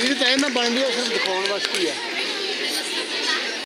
ਇਹ ਤਾਂ ਇਹਨਾਂ ਬਣਦੀ ਆ ਸਿਰਫ ਦਿਖਾਉਣ ਵਾਸਤੇ ਆ।